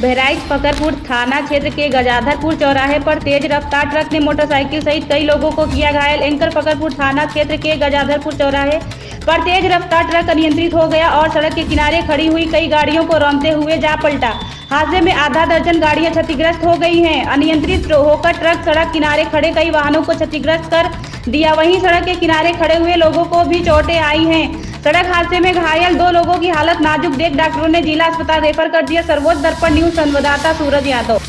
बहराइच फकरपुर थाना क्षेत्र के गजाधरपुर चौराहे पर तेज रफ्तार ट्रक ने मोटरसाइकिल सहित कई लोगों को किया घायल। एंकर फकरपुर थाना क्षेत्र के गजाधरपुर चौराहे पर तेज रफ्तार ट्रक अनियंत्रित हो गया और सड़क के किनारे खड़ी हुई कई गाड़ियों को रौंदते हुए जा पलटा। हादसे में आधा दर्जन गाड़ियाँ क्षतिग्रस्त हो गई हैं। अनियंत्रित होकर ट्रक सड़क किनारे खड़े कई वाहनों को क्षतिग्रस्त कर दिया। वहीं सड़क के किनारे खड़े हुए लोगों को भी चोटें आई हैं। सड़क हादसे में घायल दो लोगों की हालत नाजुक, देख डॉक्टरों ने जिला अस्पताल रेफर कर दिया। सर्वोच्च दर्पण न्यूज़ संवाददाता सूरज यादव।